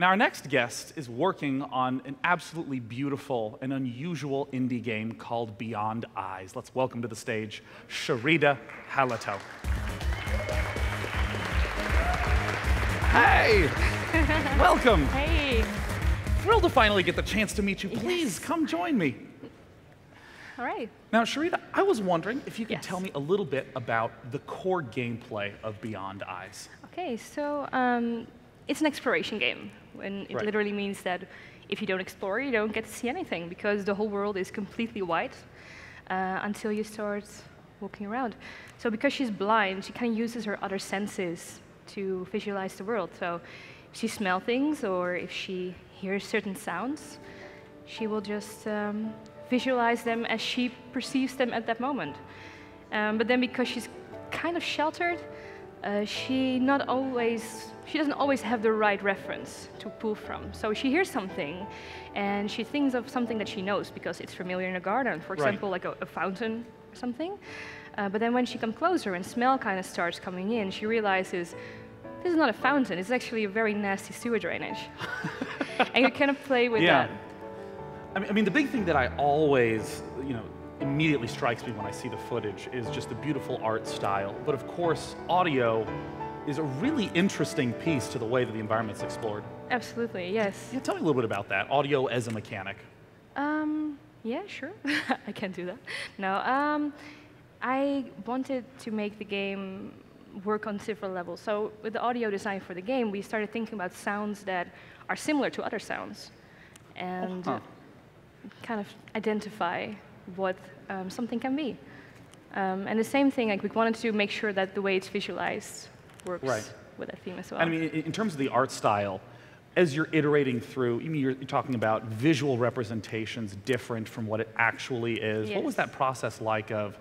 Now, our next guest is working on an absolutely beautiful and unusual indie game called Beyond Eyes. Let's welcome to the stage Sherida Halatoe. Hey! welcome! Hey! Thrilled to finally get the chance to meet you. Please Yes. come join me. All right. Now, Sherida, I was wondering if you could Yes. tell me a little bit about the core gameplay of Beyond Eyes. Okay, so um, it's an exploration game, and it Right. literally means that if you don't explore, you don't get to see anything because the whole world is completely white uh, until you start walking around. So because she's blind, she kind of uses her other senses to visualize the world. So if she smells things or if she hears certain sounds, she will just um, visualize them as she perceives them at that moment. Um, but then because she's kind of sheltered, uh, she not always she doesn't always have the right reference to pull from. So she hears something, and she thinks of something that she knows because it's familiar in a garden. For Right. example, like a, a fountain or something. Uh, but then when she comes closer and smell kind of starts coming in, she realizes this is not a fountain. It's actually a very nasty sewer drainage. and you kind of play with Yeah. that. I mean, I mean, the big thing that I always, you know, immediately strikes me when I see the footage is just the beautiful art style. But of course, audio is a really interesting piece to the way that the environment's explored. Absolutely, yes. Yeah, tell me a little bit about that, audio as a mechanic. Um, yeah, sure. I can do that. No, um, I wanted to make the game work on several levels. So with the audio design for the game, we started thinking about sounds that are similar to other sounds, and huh. kind of identify what um, something can be. Um, and the same thing, like we wanted to make sure that the way it's visualized works Right. with that theme as well. I mean, in terms of the art style, as you're iterating through, you mean you're, you're talking about visual representations different from what it actually is. What was that process like of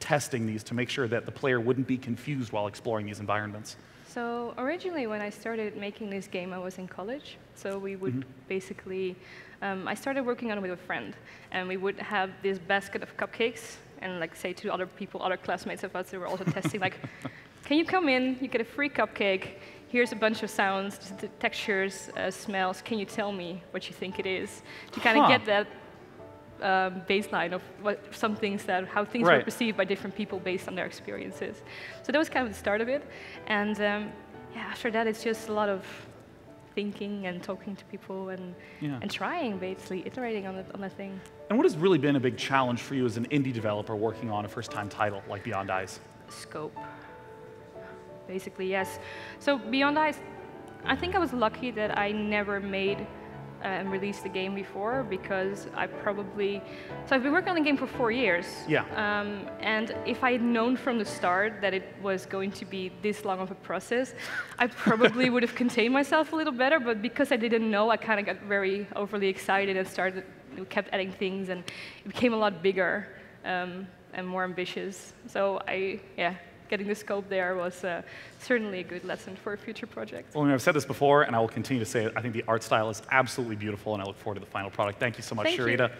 testing these to make sure that the player wouldn't be confused while exploring these environments? So originally, when I started making this game, I was in college. So we would basically, um, I started working on it with a friend, and we would have this basket of cupcakes, and like say to other people, other classmates of us, who were also testing, like, can you come in? You get a free cupcake. Here's a bunch of sounds, textures, uh, smells. Can you tell me what you think it is? To kind of Huh. get that um, baseline of what some things that how things were perceived by different people based on their experiences. So that was kind of the start of it, and um, yeah, after that it's just a lot of thinking and talking to people and Yeah. and trying basically iterating on the on the thing. And what has really been a big challenge for you as an indie developer working on a first time title like Beyond Eyes? Scope. Basically, yes. So Beyond Eyes, I think I was lucky that I never made and released the game before because I probably so I've been working on the game for four years. Yeah. Um, and if I had known from the start that it was going to be this long of a process, I probably would have contained myself a little better. But because I didn't know, I kind of got very overly excited and started kept adding things, and it became a lot bigger um, and more ambitious. So I yeah. Getting the scope there was uh, certainly a good lesson for a future project. Well, I mean, I've said this before, and I will continue to say it. I think the art style is absolutely beautiful, and I look forward to the final product. Thank you so much, Thank you. Sherida.